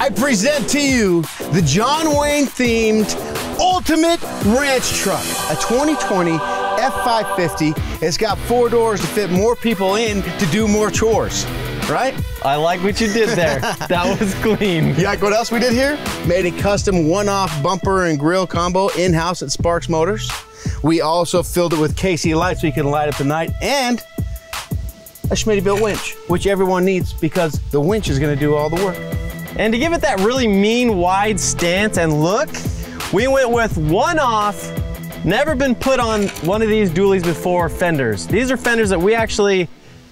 I present to you the John Wayne themed Ultimate Ranch Truck, a 2020 F550. It's got four doors to fit more people in to do more chores, right? I like what you did there. that was clean. You like what else we did here? Made a custom one-off bumper and grill combo in-house at Sparks Motors. We also filled it with KC lights so you can light up the night and a Smittybilt winch, which everyone needs because the winch is gonna do all the work. And to give it that really mean wide stance and look, we went with one-off, never been put on one of these dualies before fenders. These are fenders that we actually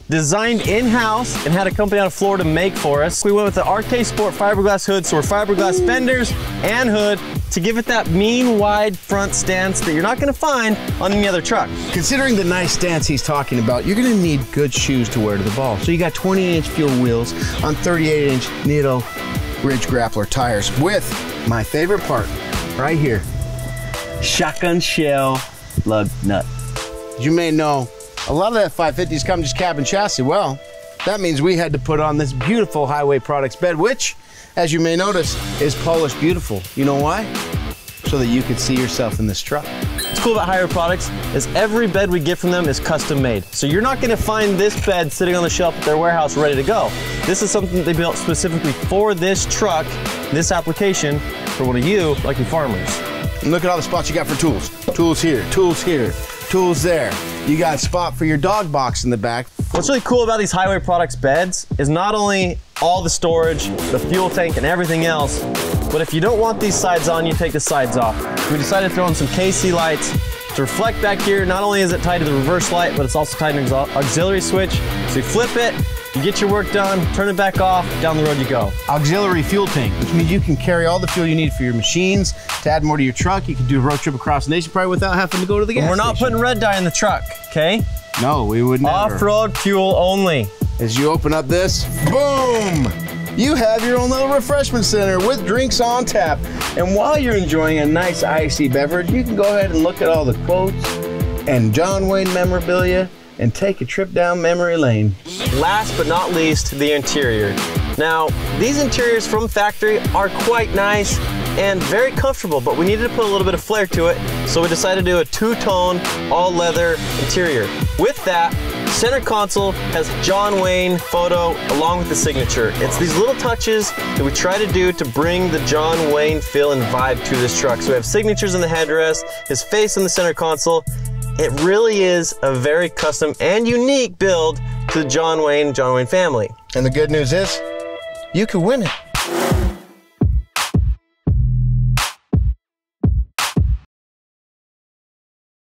designed in-house and had a company out of Florida make for us. We went with the RK Sport fiberglass hood, so we're fiberglass fenders and hood to give it that mean wide front stance that you're not gonna find on any other truck. Considering the nice stance he's talking about, you're gonna need good shoes to wear to the ball. So you got 20 inch fuel wheels on 38 inch Nitto Ridge Grappler tires with my favorite part right here, shotgun shell lug nut. You may know, a lot of that 550s come just cab and chassis. Well, that means we had to put on this beautiful Highway Products bed, which, as you may notice, is polished beautiful. You know why? So that you could see yourself in this truck. Cool about Highway Products is every bed we get from them is custom made. So you're not gonna find this bed sitting on the shelf at their warehouse ready to go. This is something they built specifically for this truck, this application, for one of you, lucky farmers. And look at all the spots you got for tools. Tools here, tools here, tools there. You got a spot for your dog box in the back. What's really cool about these Highway Products beds is not only all the storage, the fuel tank, and everything else, but if you don't want these sides on, you take the sides off. We decided to throw in some KC lights to reflect back here. Not only is it tied to the reverse light, but it's also tied to an auxiliary switch. So you flip it, you get your work done, turn it back off, down the road you go. Auxiliary fuel tank, which means you can carry all the fuel you need for your machines. To add more to your truck, you can do a road trip across the nation probably without having to go to the gas And we're not station. putting red dye in the truck, okay? No, we would never. Off-road fuel only. As you open up this, boom! You have your own little refreshment center with drinks on tap. And while you're enjoying a nice icy beverage, you can go ahead and look at all the quotes and John Wayne memorabilia and take a trip down memory lane. Last but not least, the interior. Now, these interiors from factory are quite nice and very comfortable, but we needed to put a little bit of flair to it, so we decided to do a two-tone, all-leather interior. With that, center console has John Wayne photo along with the signature. It's these little touches that we try to do to bring the John Wayne feel and vibe to this truck. So we have signatures in the headrest, his face in the center console. It really is a very custom and unique build to the John Wayne, John Wayne family. And the good news is, you can win it.